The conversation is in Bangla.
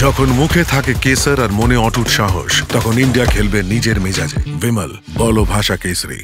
যখন মুখে থাকে কেসার আর মনে অটুট সাহস, তখন ইন্ডিয়া খেলবে নিজের মেজাজে। বিমল, বলো ভাষা কেসরি।